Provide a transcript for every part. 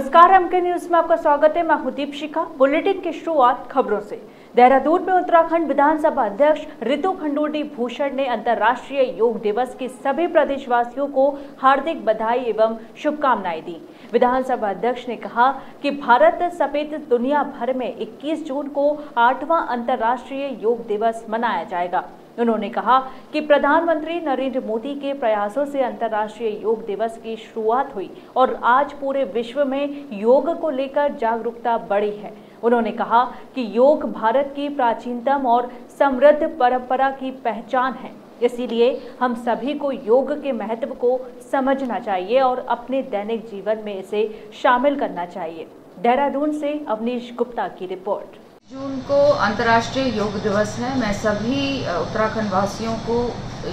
नमस्कार, MK news में आपका स्वागत है। मैं हूँ दीपशिखा बुलेटिन की शुरुआत खबरों से। देहरादून में उत्तराखंड विधानसभा अध्यक्ष ऋतु खंडूडी भूषण ने अंतर्राष्ट्रीय योग दिवस की सभी प्रदेशवासियों को हार्दिक बधाई एवं शुभकामनाएँ दी। विधानसभा अध्यक्ष ने कहा कि भारत समेत दुनिया भर में 21 जून को आठवां अंतर्राष्ट्रीय योग दिवस मनाया जाएगा। उन्होंने कहा कि प्रधानमंत्री नरेंद्र मोदी के प्रयासों से अंतर्राष्ट्रीय योग दिवस की शुरुआत हुई और आज पूरे विश्व में योग को लेकर जागरूकता बढ़ी है। उन्होंने कहा कि योग भारत की प्राचीनतम और समृद्ध परंपरा की पहचान है। इसीलिए हम सभी को योग के महत्व को समझना चाहिए और अपने दैनिक जीवन में इसे शामिल करना चाहिए। देहरादून से अवनीश गुप्ता की रिपोर्ट। जून को अंतर्राष्ट्रीय योग दिवस है। मैं सभी उत्तराखंड वासियों को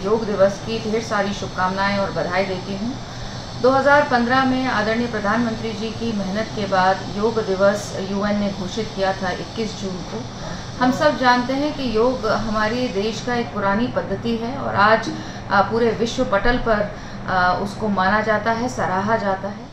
योग दिवस की ढेर सारी शुभकामनाएँ और बधाई देती हूँ। 2015 में आदरणीय प्रधानमंत्री जी की मेहनत के बाद योग दिवस यूएन ने घोषित किया था 21 जून को। हम सब जानते हैं कि योग हमारे देश का एक पुरानी पद्धति है और आज पूरे विश्व पटल पर उसको माना जाता है, सराहा जाता है।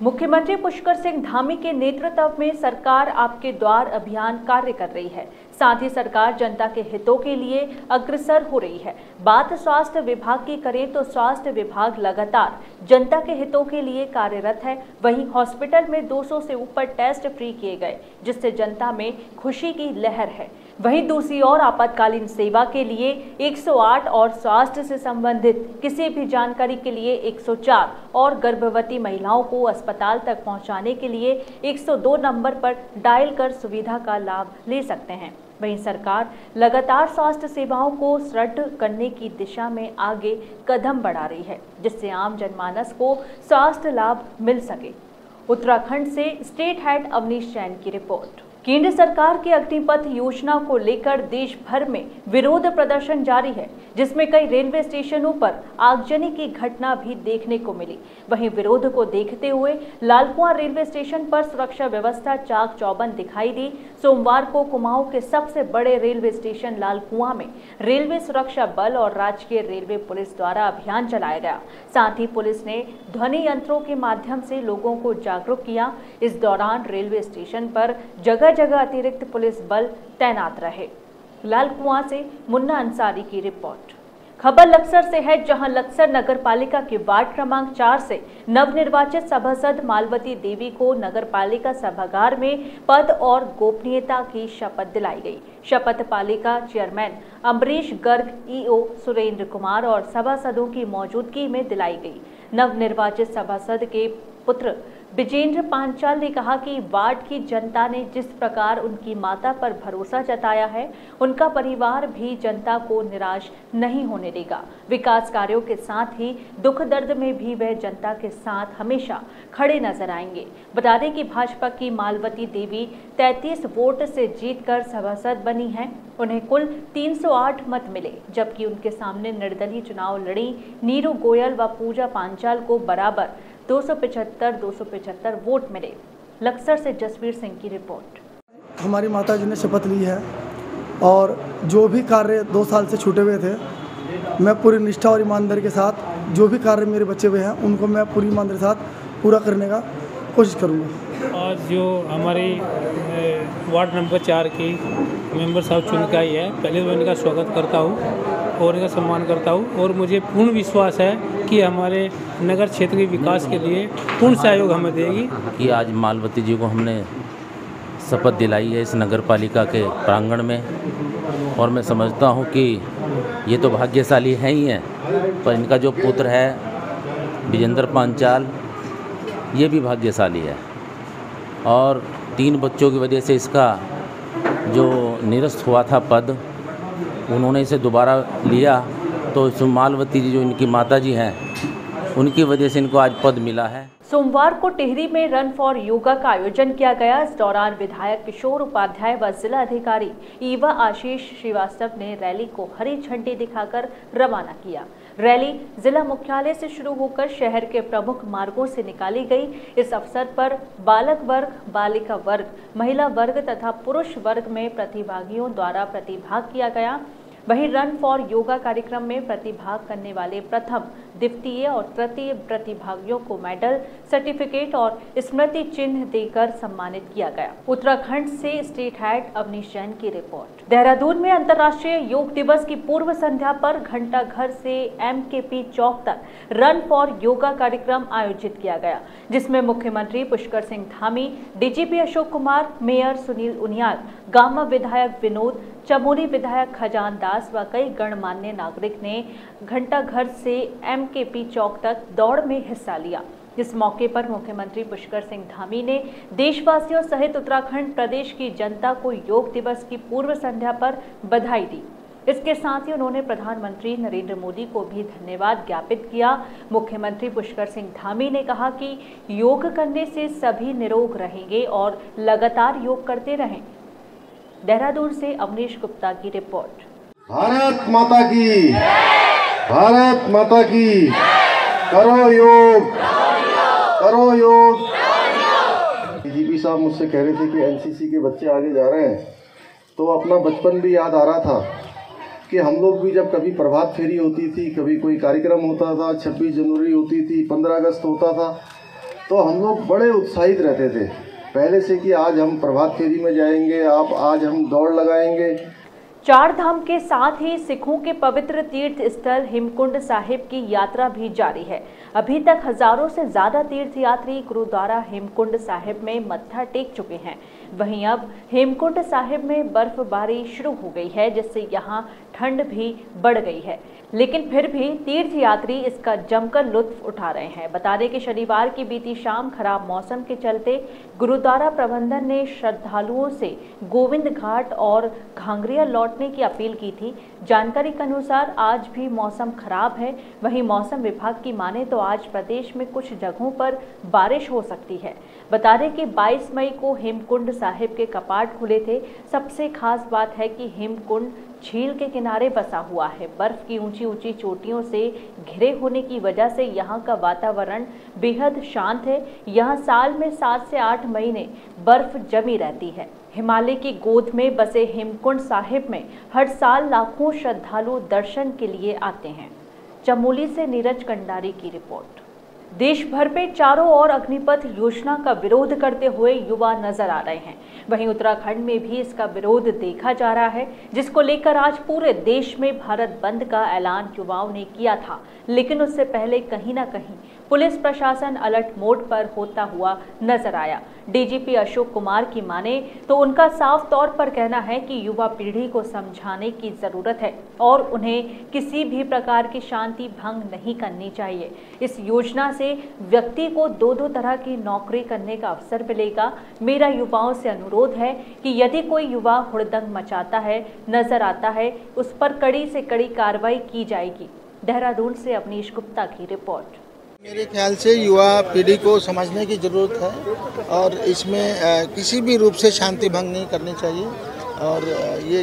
मुख्यमंत्री पुष्कर सिंह धामी के नेतृत्व में सरकार आपके द्वार अभियान कार्य कर रही है। साथ ही सरकार जनता के हितों के लिए अग्रसर हो रही है। बात स्वास्थ्य विभाग की करें तो स्वास्थ्य विभाग लगातार जनता के हितों के लिए कार्यरत है। वहीं हॉस्पिटल में 200 से ऊपर टेस्ट फ्री किए गए, जिससे जनता में खुशी की लहर है। वहीं दूसरी ओर आपातकालीन सेवा के लिए 108 और स्वास्थ्य से संबंधित किसी भी जानकारी के लिए 104 और गर्भवती महिलाओं को अस्पताल तक पहुँचाने के लिए 102 नंबर पर डायल कर सुविधा का लाभ ले सकते हैं। वहीं सरकार लगातार स्वास्थ्य सेवाओं को सुदृढ़ करने की दिशा में आगे कदम बढ़ा रही है, जिससे आम जनमानस को स्वास्थ्य लाभ मिल सके। उत्तराखंड से स्टेट हेड अवनीश जैन की रिपोर्ट। केंद्र सरकार की अग्निपथ योजना को लेकर देश भर में विरोध प्रदर्शन जारी है, जिसमें कई रेलवे स्टेशनों पर आगजनी की घटना भी देखने को मिली। वहीं विरोध को देखते हुए लालकुआ रेलवे स्टेशन पर सुरक्षा व्यवस्था चाक चौबंद दिखाई दी। सोमवार को कुमाऊं के सबसे बड़े रेलवे स्टेशन लालकुआं में रेलवे सुरक्षा बल और राजकीय रेलवे पुलिस द्वारा अभियान चलाया गया। साथ ही पुलिस ने ध्वनि यंत्रों के माध्यम से लोगों को जागरूक किया। इस दौरान रेलवे स्टेशन पर जगह जगह अतिरिक्त पुलिस बल तैनात रहे। लाल कुआँ से मुन्ना अंसारी की रिपोर्ट। खबर लक्सर से है, जहाँ लक्सर नगर पालिका के वार्ड क्रमांक चार से नवनिर्वाचित सभासद मालवती देवी को नगर पालिका सभागार में पद और गोपनीयता की शपथ दिलाई गई। शपथ पालिका चेयरमैन अम्बरीश गर्ग, ईओ सुरेंद्र कुमार और सभासदों की मौजूदगी में दिलाई गई। नवनिर्वाचित सभासद के पुत्र विजेंद्र पांचाल ने कहा कि वार्ड की जनता ने जिस प्रकार उनकी माता पर भरोसा जताया है, उनका परिवार भी जनता को निराश नहीं होने देगा। विकास कार्यों के साथ ही दुख दर्द में भी वह जनता के साथ हमेशा खड़े नज़र आएँगे। बता दें कि भाजपा की मालवती देवी 33 वोट से जीतकर सभासद बनी हैं। उन्हें कुल 308 मत मिले, जबकि उनके सामने निर्दलीय चुनाव लड़ी नीरू गोयल व पूजा पांचाल को बराबर। दो सौ वोट मिले। लक्सर से जसवीर सिंह की रिपोर्ट। हमारी माता जी ने शपथ ली है और जो भी कार्य दो साल से छूटे हुए थे मैं पूरी निष्ठा और ईमानदारी के साथ जो भी कार्य मेरे बचे हुए हैं उनको मैं पूरी ईमानदारी के साथ पूरा करने का कोशिश करूँगा। आज जो हमारी वार्ड नंबर चार की मेंबर साहब चुन के आई है पहले तो मैं इनका स्वागत करता हूँ। और इनका सम्मान करता हूँ और मुझे पूर्ण विश्वास है कि हमारे नगर क्षेत्र के विकास के लिए पूर्ण सहयोग हमें देगी। कि आज मालवती जी को हमने शपथ दिलाई है इस नगर पालिका के प्रांगण में। और मैं समझता हूँ कि ये तो भाग्यशाली हैं ही हैं, पर इनका जो पुत्र है विजेंद्र पांचाल, ये भी भाग्यशाली है। और तीन बच्चों की वजह से इसका जो निरस्त हुआ था पद उन्होंने इसे दोबारा लिया तो मालवती जी जो इनकी माता जी हैं, उनकी वजह से इनको आज पद मिला है। सोमवार को टिहरी में रन फॉर योगा का आयोजन किया गया। इस दौरान विधायक किशोर उपाध्याय व जिला अधिकारी ईवा आशीष श्रीवास्तव ने रैली को हरी झंडी दिखाकर रवाना किया। रैली जिला मुख्यालय से शुरू होकर शहर के प्रमुख मार्गों से निकाली गई। इस अवसर पर बालक वर्ग, बालिका वर्ग, महिला वर्ग तथा पुरुष वर्ग में प्रतिभागियों द्वारा प्रतिभाग किया गया। वहीं रन फॉर योगा कार्यक्रम में प्रतिभाग करने वाले प्रथम द्वितीय और तृतीय प्रतिभागियों को मेडल, सर्टिफिकेट और स्मृति चिन्ह देकर सम्मानित किया गया। उत्तराखंड से स्टेट हेड अवनीश जैन की रिपोर्ट। देहरादून में अंतर्राष्ट्रीय योग दिवस की पूर्व संध्या पर घंटा घर से एम चौक तक रन फॉर योगा कार्यक्रम आयोजित किया गया, जिसमें मुख्यमंत्री पुष्कर सिंह धामी डीजीपी अशोक कुमार, मेयर सुनील उनियाल, गामा विधायक विनोद, चमोली विधायक खजान दास व कई गणमान्य नागरिक ने घंटा घर से एम चौक तक दौड़ में हिस्सा लिया। इस मौके पर मुख्यमंत्री पुष्कर सिंह धामी ने देशवासियों सहित उत्तराखंड प्रदेश की जनता को योग दिवस की पूर्व संध्या पर बधाई दी। इसके साथ ही उन्होंने प्रधानमंत्री नरेंद्र मोदी को भी धन्यवाद ज्ञापित किया। मुख्यमंत्री पुष्कर सिंह धामी ने कहा कि योग करने से सभी निरोग रहेंगे और लगातार योग करते रहें। देहरादून से अवनीश गुप्ता की रिपोर्ट। भारत माता की। भारत माता की। करो योग। करो योग। डीजीपी साहब मुझसे कह रहे थे कि एनसीसी के बच्चे आगे जा रहे हैं। तो अपना बचपन भी याद आ रहा था कि हम लोग भी जब कभी प्रभात फेरी होती थी, कभी कोई कार्यक्रम होता था, छब्बीस जनवरी होती थी, पंद्रह अगस्त होता था तो हम लोग बड़े उत्साहित रहते थे। पहले से कि आज हम प्रभात फेरी में जाएँगे, आप, आज हम दौड़ लगाएँगे चार धाम के साथ ही सिखों के पवित्र तीर्थ स्थल हिमकुंड साहिब की यात्रा भी जारी है। अभी तक हज़ारों से ज़्यादा तीर्थयात्री गुरुद्वारा हेमकुंड साहिब में मत्था टेक चुके हैं। वहीं अब हेमकुंड साहिब में बर्फबारी शुरू हो गई है, जिससे यहाँ ठंड भी बढ़ गई है। लेकिन फिर भी तीर्थयात्री इसका जमकर लुत्फ उठा रहे हैं। बता दें कि शनिवार की बीती शाम खराब मौसम के चलते गुरुद्वारा प्रबंधन ने श्रद्धालुओं से गोविंद घाट और घांगरिया लौटने की अपील की थी। जानकारी के अनुसार आज भी मौसम खराब है। वहीं मौसम विभाग की माने तो आज प्रदेश में कुछ जगहों पर बारिश हो सकती है। बता दें कि 22 मई को हेमकुंड साहिब के कपाट खुले थे। सबसे खास बात है कि हेमकुंड झील के किनारे बसा हुआ है। बर्फ़ की ऊँची ऊँची चोटियों से घिरे होने की वजह से यहाँ का वातावरण बेहद शांत है। यहाँ साल में सात से आठ महीने बर्फ़ जमी रहती है। हिमालय की गोद में बसे हेमकुंड साहिब में हर साल लाखों श्रद्धालु दर्शन के लिए आते हैं। चमोली से नीरज कंडारी की रिपोर्ट। देश भर में चारों ओर अग्निपथ योजना का विरोध करते हुए युवा नज़र आ रहे हैं। वहीं उत्तराखंड में भी इसका विरोध देखा जा रहा है, जिसको लेकर आज पूरे देश में भारत बंद का ऐलान युवाओं ने किया था। लेकिन उससे पहले कहीं ना कहीं पुलिस प्रशासन अलर्ट मोड पर होता हुआ नज़र आया। डीजीपी अशोक कुमार की माने तो उनका साफ़ तौर पर कहना है कि युवा पीढ़ी को समझाने की ज़रूरत है और उन्हें किसी भी प्रकार की शांति भंग नहीं करनी चाहिए। इस योजना से व्यक्ति को दो दो तरह की नौकरी करने का अवसर मिलेगा। मेरा युवाओं से अनुरोध है कि यदि कोई युवा हुड़दंग मचाता है, नज़र आता है, उस पर कड़ी से कड़ी कार्रवाई की जाएगी। देहरादून से अवनीश गुप्ता की रिपोर्ट। मेरे ख्याल से युवा पीढ़ी को समझने की ज़रूरत है और इसमें किसी भी रूप से शांति भंग नहीं करनी चाहिए। और ये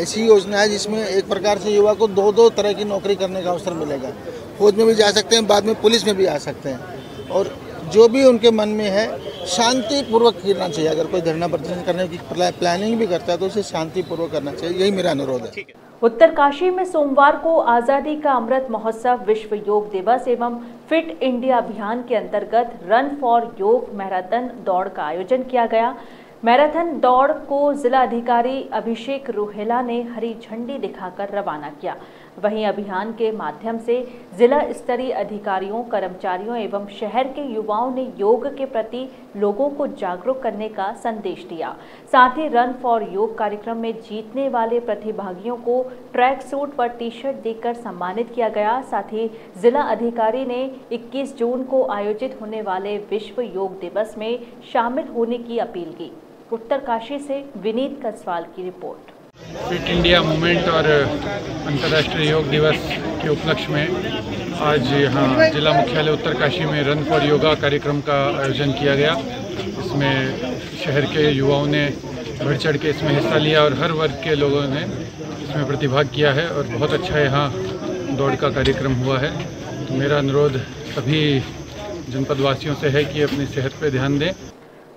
ऐसी योजना है जिसमें एक प्रकार से युवा को दो दो तरह की नौकरी करने का अवसर मिलेगा। फौज में भी जा सकते हैं, बाद में पुलिस में भी आ सकते हैं। और जो भी उनके मन में है, शांतिपूर्वक करना चाहिए। अगर कोई धरना प्रदर्शन करने की प्लानिंग भी करता है तो उसे शांतिपूर्वक करना चाहिए। यही मेरा अनुरोध है। उत्तरकाशी में सोमवार को आज़ादी का अमृत महोत्सव विश्व योग दिवस एवं फिट इंडिया अभियान के अंतर्गत रन फॉर योग मैराथन दौड़ का आयोजन किया गया। मैराथन दौड़ को जिला अधिकारी अभिषेक रोहेला ने हरी झंडी दिखाकर रवाना किया। वहीं अभियान के माध्यम से जिला स्तरीय अधिकारियों, कर्मचारियों एवं शहर के युवाओं ने योग के प्रति लोगों को जागरूक करने का संदेश दिया। साथ ही रन फॉर योग कार्यक्रम में जीतने वाले प्रतिभागियों को ट्रैक सूट व टी शर्ट देकर सम्मानित किया गया। साथ ही जिला अधिकारी ने 21 जून को आयोजित होने वाले विश्व योग दिवस में शामिल होने की अपील की। उत्तरकाशी से विनीत कसवाल की रिपोर्ट। फिट इंडिया मूवमेंट और अंतर्राष्ट्रीय योग दिवस के उपलक्ष्य में आज यहाँ जिला मुख्यालय उत्तरकाशी में रन फॉर योगा कार्यक्रम का आयोजन किया गया। इसमें शहर के युवाओं ने बढ़ चढ़ के इसमें हिस्सा लिया और हर वर्ग के लोगों ने इसमें प्रतिभाग किया है और बहुत अच्छा यहाँ दौड़ का कार्यक्रम हुआ है। तो मेरा अनुरोध सभी जनपदवासियों से है कि अपनी सेहत पर ध्यान दें।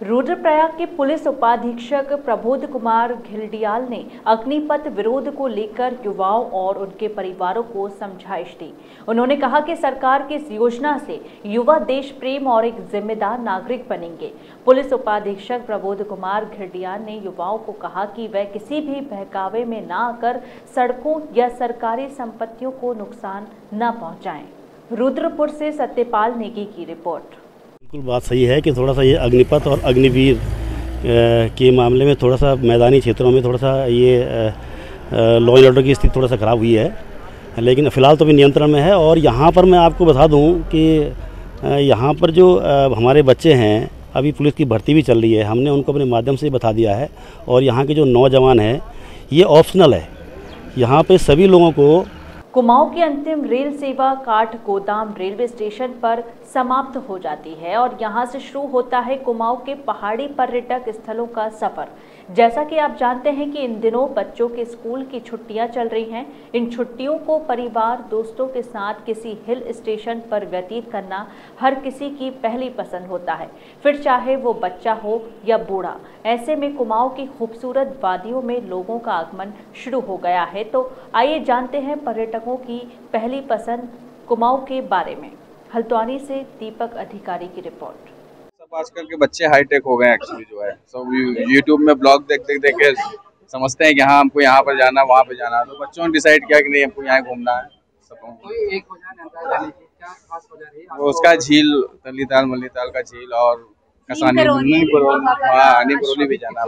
रुद्रप्रयाग के पुलिस उपाधीक्षक प्रबोध कुमार घिल्डियाल ने अग्निपथ विरोध को लेकर युवाओं और उनके परिवारों को समझाइश दी। उन्होंने कहा कि सरकार की इस योजना से युवा देश प्रेम और एक जिम्मेदार नागरिक बनेंगे। पुलिस उपाधीक्षक प्रबोध कुमार घिल्डियाल ने युवाओं को कहा कि वह किसी भी बहकावे में न आकर सड़कों या सरकारी संपत्तियों को नुकसान न पहुंचाएँ। रुद्रपुर से सत्यपाल नेगी की रिपोर्ट। बिल्कुल बात सही है कि थोड़ा सा ये अग्निपथ और अग्निवीर के मामले में थोड़ा सा मैदानी क्षेत्रों में थोड़ा सा ये लॉ एंड ऑर्डर की स्थिति थोड़ा सा ख़राब हुई है। लेकिन फ़िलहाल तो भी नियंत्रण में है और यहाँ पर मैं आपको बता दूँ कि यहाँ पर जो हमारे बच्चे हैं, अभी पुलिस की भर्ती भी चल रही है। हमने उनको अपने माध्यम से बता दिया है और यहाँ के जो नौजवान हैं, ये ऑप्शनल है। यहाँ पे सभी लोगों को कुमाऊं की अंतिम रेल सेवा काठ गोदाम रेलवे स्टेशन पर समाप्त हो जाती है और यहाँ से शुरू होता है कुमाऊं के पहाड़ी पर्यटक स्थलों का सफ़र। जैसा कि आप जानते हैं कि इन दिनों बच्चों के स्कूल की छुट्टियाँ चल रही हैं। इन छुट्टियों को परिवार दोस्तों के साथ किसी हिल स्टेशन पर व्यतीत करना हर किसी की पहली पसंद होता है। फिर चाहे वो बच्चा हो या बूढ़ा, ऐसे में कुमाऊं की खूबसूरत वादियों में लोगों का आगमन शुरू हो गया है। तो आइए जानते हैं पर्यटकों की पहली पसंद कुमाऊं के बारे में। हल्द्वानी से दीपक अधिकारी की रिपोर्ट। सब आजकल के बच्चे हाईटेक हो गए एक्चुअली जो है। सब यूट्यूब में ब्लॉग देख देख देख के समझते हैं कि हाँ हमको यहाँ पर जाना वहाँ पे जाना। तो बच्चों ने डिसाइड किया कि नहीं हमको यहाँ घूमना है। वो उसका झील तलीताल मल्लीताल का झील और कसानी भी जाना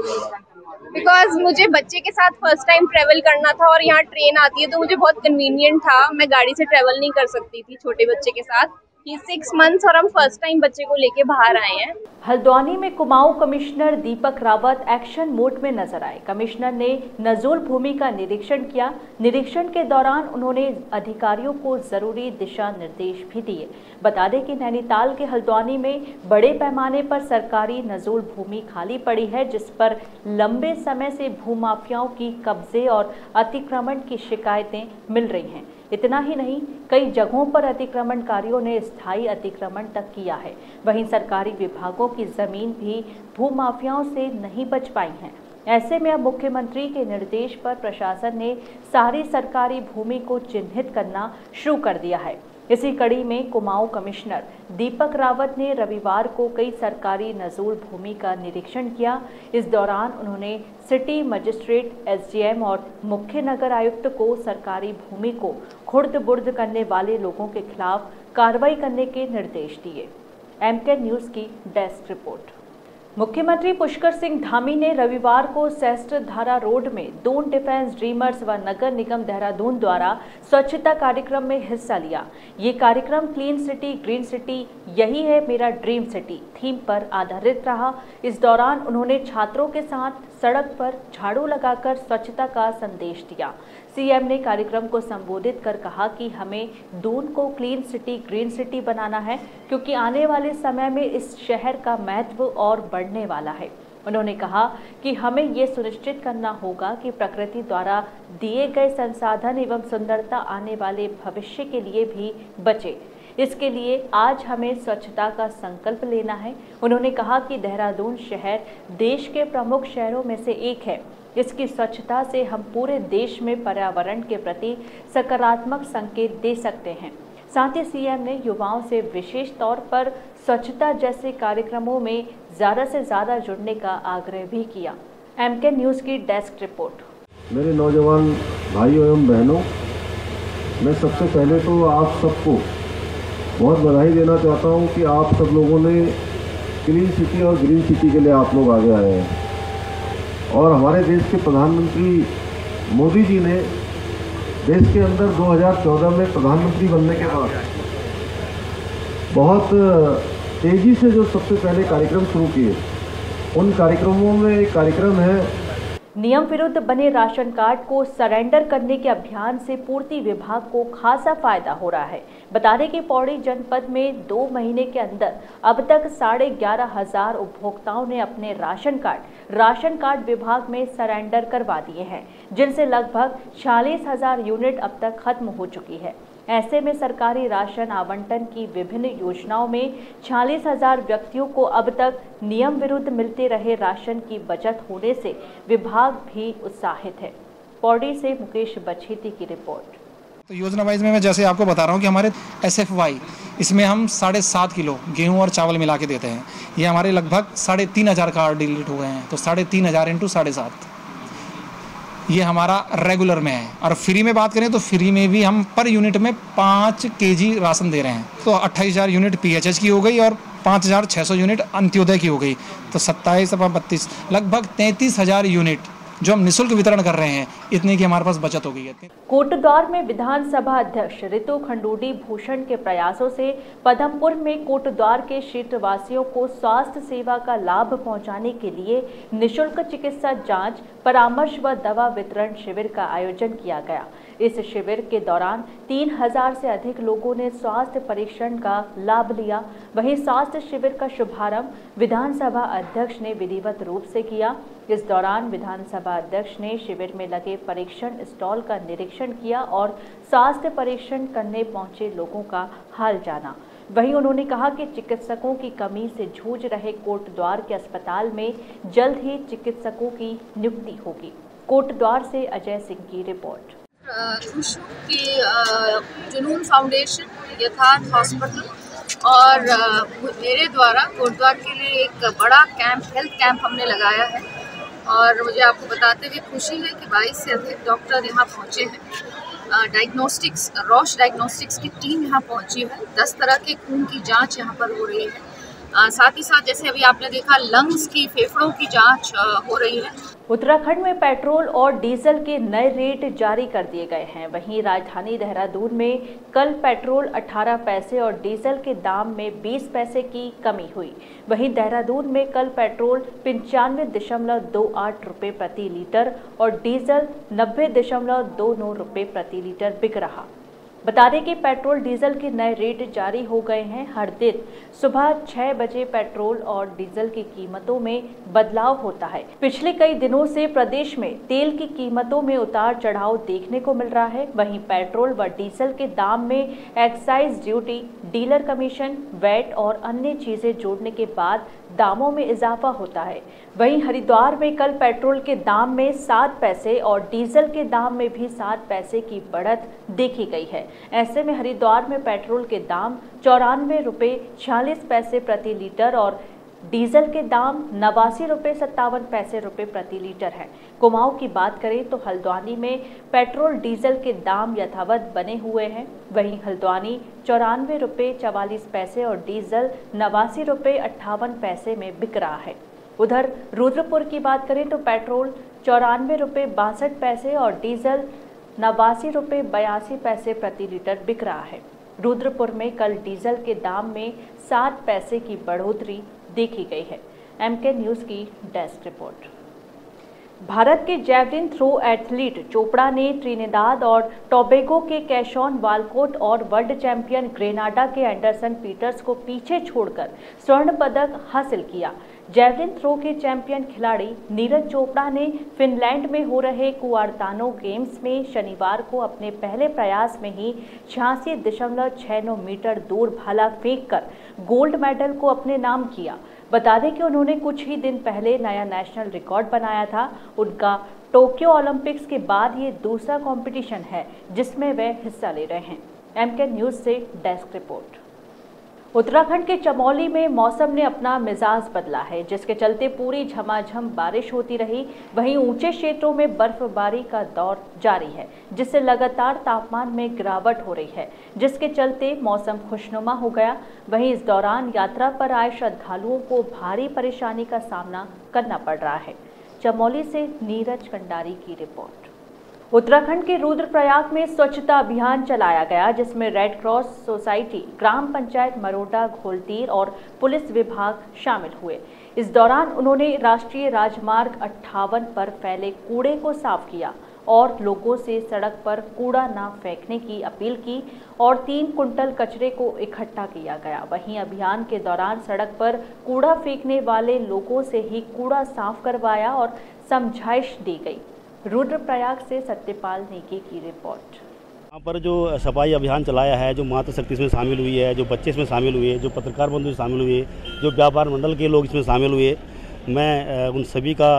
बिकॉज़ मुझे बच्चे के साथ फ़र्स्ट टाइम ट्रेवल करना था और यहाँ ट्रेन आती है तो मुझे बहुत कन्वीनियंट था। मैं गाड़ी से ट्रेवल नहीं कर सकती थी छोटे बच्चे के साथ। सिक्स मंथ्स और हम फ़र्स्ट टाइम बच्चे को लेके बाहर आए हैं। हल्द्वानी में Kumaon commissioner Deepak Rawat action mode में नज़र आए। कमिश्नर ने नजोल भूमि का निरीक्षण किया। निरीक्षण के दौरान उन्होंने अधिकारियों को ज़रूरी दिशा निर्देश भी दिए। बता दें कि नैनीताल के हल्द्वानी में बड़े पैमाने पर सरकारी नजोल भूमि खाली पड़ी है, जिस पर लंबे समय से भूमाफियाओं की कब्जे और अतिक्रमण की शिकायतें मिल रही हैं। इतना ही नहीं, कई जगहों पर अतिक्रमणकारियों ने स्थायी अतिक्रमण तक किया है। वहीं सरकारी विभागों की ज़मीन भी भूमाफियाओं से नहीं बच पाई हैं। ऐसे में अब मुख्यमंत्री के निर्देश पर प्रशासन ने सारी सरकारी भूमि को चिन्हित करना शुरू कर दिया है। इसी कड़ी में कुमाऊं कमिश्नर दीपक रावत ने रविवार को कई सरकारी नजूल भूमि का निरीक्षण किया। इस दौरान उन्होंने सिटी मजिस्ट्रेट, एसडीएम और मुख्य नगर आयुक्त को सरकारी भूमि को खुर्द बुर्द करने वाले लोगों के खिलाफ कार्रवाई करने के निर्देश दिए। एमके न्यूज़ की डेस्क रिपोर्ट। मुख्यमंत्री पुष्कर सिंह धामी ने रविवार को सेस्टर धारा रोड में दून डिफेंस ड्रीमर्स व नगर निगम देहरादून द्वारा स्वच्छता कार्यक्रम में हिस्सा लिया। ये कार्यक्रम क्लीन सिटी, ग्रीन सिटी, यही है मेरा ड्रीम सिटी। थीम पर आधारित रहा। इस दौरान उन्होंने छात्रों के साथ सड़क पर झाड़ू लगाकर स्वच्छता का संदेश दिया। सीएम ने कार्यक्रम को संबोधित कर कहा कि हमें दून को क्लीन सिटी ग्रीन सिटी बनाना है, क्योंकि आने वाले समय में इस शहर का महत्व और बढ़ने वाला है। उन्होंने कहा कि हमें ये सुनिश्चित करना होगा कि प्रकृति द्वारा दिए गए संसाधन एवं सुंदरता आने वाले भविष्य के लिए भी बचे। इसके लिए आज हमें स्वच्छता का संकल्प लेना है। उन्होंने कहा कि देहरादून शहर देश के प्रमुख शहरों में से एक है। इसकी स्वच्छता से हम पूरे देश में पर्यावरण के प्रति सकारात्मक संकेत दे सकते हैं। साथ ही सीएम ने युवाओं से विशेष तौर पर स्वच्छता जैसे कार्यक्रमों में ज़्यादा से ज़्यादा जुड़ने का आग्रह भी किया। एम के न्यूज़ की डेस्क रिपोर्ट। मेरे नौजवान भाइयों एवं बहनों, मैं सबसे पहले तो आप सबको बहुत बधाई देना चाहता हूँ कि आप सब लोगों ने क्लीन सिटी और ग्रीन सिटी के लिए आप लोग आगे आए हैं। और हमारे देश के प्रधानमंत्री मोदी जी ने देश के अंदर 2014 में प्रधानमंत्री बनने के बाद बहुत तेज़ी से जो सबसे पहले कार्यक्रम शुरू किए, उन कार्यक्रमों में एक कार्यक्रम है नियम विरुद्ध बने राशन कार्ड को सरेंडर करने के अभियान से पूर्ति विभाग को खासा फ़ायदा हो रहा है। बता दें कि पौड़ी जनपद में दो महीने के अंदर अब तक साढ़े ग्यारह हज़ार उपभोक्ताओं ने अपने राशन कार्ड राशन कार्ड विभाग में सरेंडर करवा दिए हैं, जिनसे लगभग छियालीस हज़ार यूनिट अब तक खत्म हो चुकी है। ऐसे में सरकारी राशन आवंटन की विभिन्न योजनाओं में छियालीस हज़ार व्यक्तियों को अब तक नियम विरुद्ध मिलते रहे राशन की बचत होने से विभाग भी उत्साहित है। पौड़ी से मुकेश बछेती की रिपोर्ट। तो योजना वाइज में मैं जैसे आपको बता रहा हूँ कि हमारे एस एफ़ वाई इसमें हम साढ़े सात किलो गेहूँ और चावल मिला के देते हैं। ये हमारे लगभग साढ़े तीन हज़ार कार्ड डिलीट हो गए हैं तो साढ़े तीन हज़ार इंटू साढ़े सात। ये हमारा रेगुलर में है। और फ्री में बात करें तो फ्री में भी हम पर यूनिट में पाँच के राशन दे रहे हैं। तो अट्ठाईस हज़ार यूनिट पी एच एच की हो गई और पाँच हज़ार छः सौ यूनिट अंत्योदय की हो गई। तो सत्ताईस, बत्तीस, लगभग तैंतीस हज़ार यूनिट जो हम निशुल्क वितरण कर रहे हैं, इतने की हमारे पास बचत हो गई है। कोटद्वार में विधानसभा अध्यक्ष ऋतु खंडूडी भूषण के प्रयासों से पदमपुर में कोटद्वार के क्षेत्रवासियों को स्वास्थ्य सेवा का लाभ पहुँचाने के लिए निशुल्क चिकित्सा जाँच, परामर्श व दवा वितरण शिविर का आयोजन किया गया। इस शिविर के दौरान तीन हज़ार से अधिक लोगों ने स्वास्थ्य परीक्षण का लाभ लिया। वहीं स्वास्थ्य शिविर का शुभारंभ विधानसभा अध्यक्ष ने विधिवत रूप से किया। इस दौरान विधानसभा अध्यक्ष ने शिविर में लगे परीक्षण स्टॉल का निरीक्षण किया और स्वास्थ्य परीक्षण करने पहुँचे लोगों का हाल जाना। वहीं उन्होंने कहा कि चिकित्सकों की कमी से जूझ रहे कोटद्वार के अस्पताल में जल्द ही चिकित्सकों की नियुक्ति होगी। कोटद्वार से अजय सिंह की रिपोर्ट। खुश हूँ कि जुनून फाउंडेशन, यथार्थ हॉस्पिटल और मेरे द्वारा कोटद्वार के लिए एक बड़ा कैंप, हेल्थ कैंप हमने लगाया है। और मुझे आपको बताते हुए खुशी है कि 22 से अधिक डॉक्टर यहाँ पहुँचे हैं। डायग्नोस्टिक्स रॉश डायग्नोस्टिक्स की टीम यहाँ पहुँची है। दस तरह के खून की जाँच यहाँ पर हो रही है। साथ ही साथ जैसे अभी आपने देखा लंग्स की, फेफड़ों की जाँच हो रही है। उत्तराखंड में पेट्रोल और डीजल के नए रेट जारी कर दिए गए हैं। वहीं राजधानी देहरादून में कल पेट्रोल 18 पैसे और डीजल के दाम में 20 पैसे की कमी हुई। वहीं देहरादून में कल पेट्रोल पंचानवे दशमलव दो आठ रुपये प्रति लीटर और डीजल नब्बे दशमलव दो नौ रुपये प्रति लीटर बिक रहा। बता दें कि पेट्रोल डीजल के नए रेट जारी हो गए हैं हर दिन। सुबह छह बजे पेट्रोल और डीजल की कीमतों में बदलाव होता है। पिछले कई दिनों से प्रदेश में तेल की कीमतों में उतार चढ़ाव देखने को मिल रहा है। वहीं पेट्रोल व डीजल के दाम में excise duty dealer commission VAT और अन्य चीज़ें जोड़ने के बाद दामों में इजाफा होता है। वहीं हरिद्वार में कल पेट्रोल के दाम में सात पैसे और डीजल के दाम में भी सात पैसे की बढ़त देखी गई है। ऐसे में हरिद्वार में पेट्रोल के दाम चौरानवे रुपये छियालीस पैसे प्रति लीटर और डीजल के दाम नवासी रुपये सत्तावन पैसे रुपये प्रति लीटर है। कुमाऊं की बात करें तो हल्द्वानी में पेट्रोल डीजल के दाम यथावत बने हुए हैं। वहीं हल्द्वानी चौरानवे रुपये चवालीस पैसे और डीजल नवासी रुपये अट्ठावन पैसे में बिक रहा है। उधर रुद्रपुर की बात करें तो पेट्रोल चौरानवे रुपये बासठ पैसे और डीजल नवासी रुपये बयासी पैसे प्रति लीटर बिक रहा है। रुद्रपुर में कल डीजल के दाम में सात पैसे की बढ़ोतरी देखी गई है। एमके न्यूज़ की डेस्क रिपोर्ट भारत के जैवलिन थ्रो एथलीट चोपड़ा ने ट्रिनिदाद और टोबेगो के कैशॉन वालकोट और वर्ल्ड चैंपियन ग्रेनाडा के एंडरसन पीटर्स को पीछे छोड़कर स्वर्ण पदक हासिल किया। जैवलिन थ्रो के चैंपियन खिलाड़ी नीरज चोपड़ा ने फिनलैंड में हो रहे कुआरतानो गेम्स में शनिवार को अपने पहले प्रयास में ही छियासी मीटर दूर भाला फेंक गोल्ड मेडल को अपने नाम किया। बता दें कि उन्होंने कुछ ही दिन पहले नया नेशनल रिकॉर्ड बनाया था। उनका टोक्यो ओलंपिक्स के बाद ये दूसरा कंपटीशन है, जिसमें वे हिस्सा ले रहे हैं। एम न्यूज़ से डेस्क रिपोर्ट। उत्तराखंड के चमोली में मौसम ने अपना मिजाज बदला है, जिसके चलते पूरी झमाझम बारिश होती रही। वहीं ऊँचे क्षेत्रों में बर्फबारी का दौर जारी है, जिससे लगातार तापमान में गिरावट हो रही है, जिसके चलते मौसम खुशनुमा हो गया। वहीं इस दौरान यात्रा पर आए श्रद्धालुओं को भारी परेशानी का सामना करना पड़ रहा है। चमोली से नीरज कंडारी की रिपोर्ट। उत्तराखंड के रुद्रप्रयाग में स्वच्छता अभियान चलाया गया, जिसमें रेड क्रॉस सोसाइटी ग्राम पंचायत मरोटा, घोलतीर और पुलिस विभाग शामिल हुए। इस दौरान उन्होंने राष्ट्रीय राजमार्ग अट्ठावन पर फैले कूड़े को साफ़ किया और लोगों से सड़क पर कूड़ा न फेंकने की अपील की और तीन कुंटल कचरे को इकट्ठा किया गया। वहीं अभियान के दौरान सड़क पर कूड़ा फेंकने वाले लोगों से ही कूड़ा साफ़ करवाया और समझाइश दी गई। रुद्रप्रयाग से सत्यपाल नेगी की रिपोर्ट। यहाँ पर जो सफ़ाई अभियान चलाया है, जो मातृ शक्ति इसमें शामिल हुई है, जो बच्चे इसमें शामिल हुए, जो पत्रकार बंधु शामिल हुए, जो व्यापार मंडल के लोग इसमें शामिल हुए, मैं उन सभी का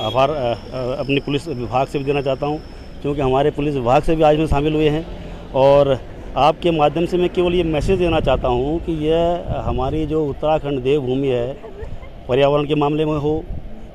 आभार अपने पुलिस विभाग से भी देना चाहता हूँ, क्योंकि हमारे पुलिस विभाग से भी आज में शामिल हुए हैं। और आपके माध्यम से मैं केवल ये मैसेज देना चाहता हूँ कि यह हमारी जो उत्तराखंड देवभूमि है, पर्यावरण के मामले में हो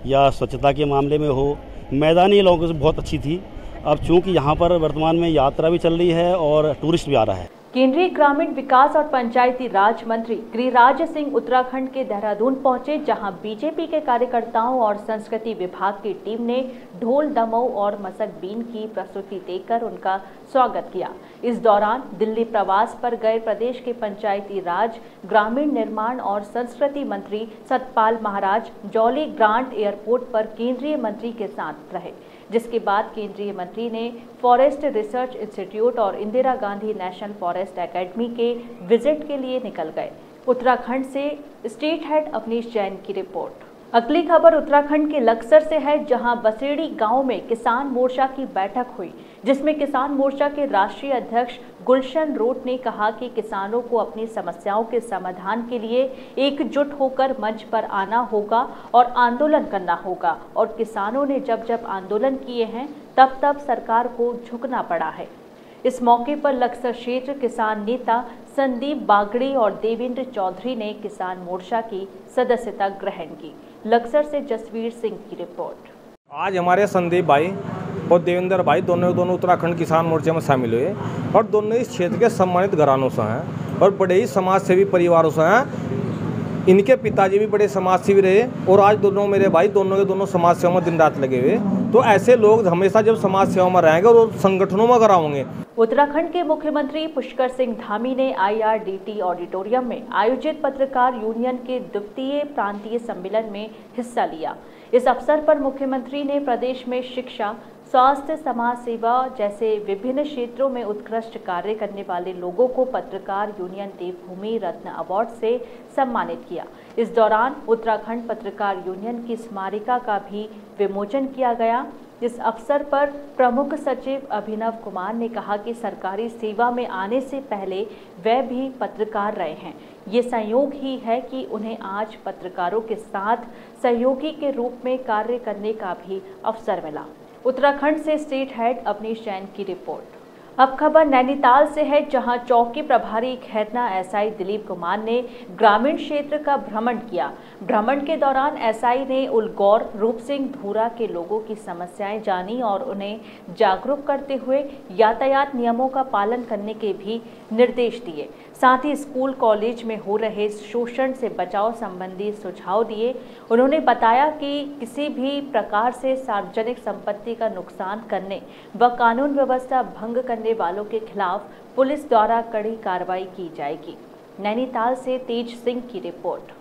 या स्वच्छता के मामले में हो मैदानी इलाकों से बहुत अच्छी थी। अब चूँकि यहाँ पर वर्तमान में यात्रा भी चल रही है और टूरिस्ट भी आ रहा है। केंद्रीय ग्रामीण विकास और पंचायती राज मंत्री गिरिराज सिंह उत्तराखंड के देहरादून पहुँचे, जहाँ बीजेपी के कार्यकर्ताओं और संस्कृति विभाग की टीम ने ढोल, दमऊ और मसक बीन की प्रस्तुति देकर उनका स्वागत किया। इस दौरान दिल्ली प्रवास पर गए प्रदेश के पंचायती राज, ग्रामीण निर्माण और संस्कृति मंत्री सतपाल महाराज, जौली ग्रांट एयरपोर्ट पर केंद्रीय मंत्री के साथ रहे। जिसके बाद केंद्रीय मंत्री ने फॉरेस्ट रिसर्च इंस्टीट्यूट और Indira Gandhi national forest academy के विज़िट के लिए निकल गए। उत्तराखंड से स्टेट हेड अवनीश जैन की रिपोर्ट। अगली खबर उत्तराखंड के लक्सर से है, जहाँ बसेड़ी गाँव में किसान मोर्चा की बैठक हुई। जिसमें किसान मोर्चा के राष्ट्रीय अध्यक्ष गुलशन रोट ने कहा कि किसानों को अपनी समस्याओं के समाधान के लिए एकजुट होकर मंच पर आना होगा और आंदोलन करना होगा। और किसानों ने जब जब आंदोलन किए हैं, तब तब सरकार को झुकना पड़ा है। इस मौके पर लक्सर क्षेत्र किसान नेता संदीप बागड़ी और देवेंद्र चौधरी ने किसान मोर्चा की सदस्यता ग्रहण की। लक्सर से जसवीर सिंह की रिपोर्ट। आज हमारे संदीप भाई और देवेंद्र भाई दोनों दोनों उत्तराखंड किसान मोर्चे में शामिल हुए और दोनों इस क्षेत्र के सम्मानित घरानों से हैं और बड़े ही समाज सेवी परिवारों से हैं। इनके पिताजी भी बड़े समाज सेवी रहे और आज दोनों मेरे भाई दोनों के दोनों समाज सेवा में दिन रात लगे हुए। तो ऐसे लोग हमेशा जब समाज सेवा में रहेंगे और संगठनों में आएँगे उत्तराखंड के मुख्यमंत्री पुष्कर सिंह धामी ने आईआरडीटी ऑडिटोरियम में आयोजित पत्रकार यूनियन के द्वितीय प्रांतीय सम्मेलन में हिस्सा लिया। इस अवसर पर मुख्यमंत्री ने प्रदेश में शिक्षा, स्वास्थ्य, समाज सेवा जैसे विभिन्न क्षेत्रों में उत्कृष्ट कार्य करने वाले लोगों को पत्रकार यूनियन देवभूमि रत्न अवार्ड से सम्मानित किया। इस दौरान उत्तराखंड पत्रकार यूनियन की स्मारिका का भी विमोचन किया गया। इस अवसर पर प्रमुख सचिव अभिनव कुमार ने कहा कि सरकारी सेवा में आने से पहले वह भी पत्रकार रहे हैं। ये संयोग ही है कि उन्हें आज पत्रकारों के साथ सहयोगी के रूप में कार्य करने का भी अवसर मिला। उत्तराखंड से स्टेट हेड अवनीश जैन की रिपोर्ट। अब खबर नैनीताल से है, जहाँ चौकी प्रभारी खैरना एसआई दिलीप कुमार ने ग्रामीण क्षेत्र का भ्रमण किया। भ्रमण के दौरान एसआई ने उलगौर रूप सिंह धूरा के लोगों की समस्याएँ जानी और उन्हें जागरूक करते हुए यातायात नियमों का पालन करने के भी निर्देश दिए। साथ ही स्कूल, कॉलेज में हो रहे शोषण से बचाव संबंधी सुझाव दिए। उन्होंने बताया कि किसी भी प्रकार से सार्वजनिक संपत्ति का नुकसान करने व कानून व्यवस्था भंग करने वालों के खिलाफ पुलिस द्वारा कड़ी कार्रवाई की जाएगी। नैनीताल से तेज सिंह की रिपोर्ट।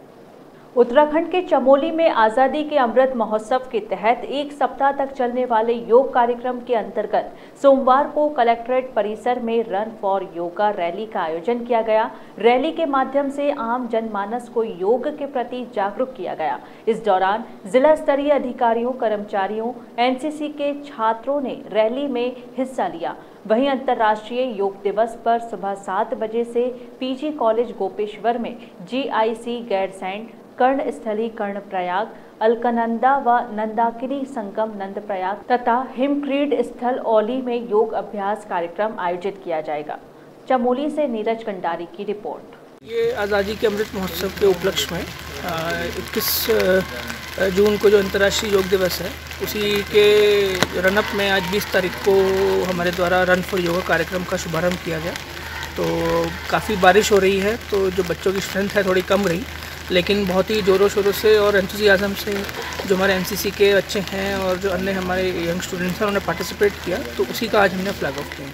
उत्तराखंड के चमोली में आज़ादी के अमृत महोत्सव के तहत एक सप्ताह तक चलने वाले योग कार्यक्रम के अंतर्गत सोमवार को कलेक्ट्रेट परिसर में रन फॉर योगा रैली का आयोजन किया गया। रैली के माध्यम से आम जनमानस को योग के प्रति जागरूक किया गया। इस दौरान जिला स्तरीय अधिकारियों, कर्मचारियों, एनसीसी के छात्रों ने रैली में हिस्सा लिया। वहीं अंतर्राष्ट्रीय योग दिवस पर सुबह सात बजे से पीजी कॉलेज गोपेश्वर में जीआईसी गैरसैंड कर्ण स्थली कर्ण प्रयाग अलकनंदा व नंदाकिनी संगम नंद प्रयाग तथा हिमक्रीड स्थल ओली में योग अभ्यास कार्यक्रम आयोजित किया जाएगा। चमोली से नीरज कंडारी की रिपोर्ट। ये आज़ादी के अमृत महोत्सव के उपलक्ष्य में इक्कीस जून को जो अंतर्राष्ट्रीय योग दिवस है, उसी के रनअप में आज 20 तारीख को हमारे द्वारा रन फॉर योगा कार्यक्रम का शुभारंभ किया गया। तो काफ़ी बारिश हो रही है तो जो बच्चों की स्ट्रेंथ है थोड़ी कम रही। लेकिन बहुत ही ज़ोरों शोरों से और एंथुजियाज़म से जो हमारे एनसीसी के बच्चे हैं और जो अन्य हमारे यंग स्टूडेंट्स हैं, उन्होंने पार्टिसिपेट किया तो उसी का आज हमने फ्लैग ऑफ़ किया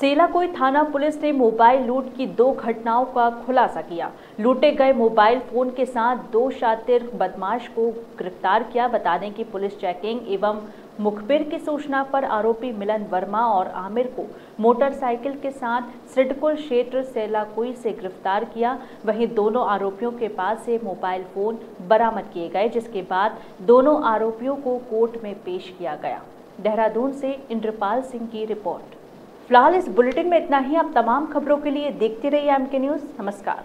सेलाकोई थाना पुलिस ने मोबाइल लूट की दो घटनाओं का खुलासा किया। लूटे गए मोबाइल फ़ोन के साथ दो शातिर बदमाश को गिरफ़्तार किया। बता दें की पुलिस चेकिंग एवं मुखबिर की सूचना पर आरोपी मिलन वर्मा और आमिर को मोटरसाइकिल के साथ सिडकुल क्षेत्र सेलाकुई से गिरफ़्तार किया। वहीं दोनों आरोपियों के पास से मोबाइल फ़ोन बरामद किए गए, जिसके बाद दोनों आरोपियों को कोर्ट में पेश किया गया। देहरादून से इंद्रपाल सिंह की रिपोर्ट। फ़िलहाल इस बुलेटिन में इतना ही। आप तमाम खबरों के लिए देखते रहिए एम के न्यूज़ नमस्कार।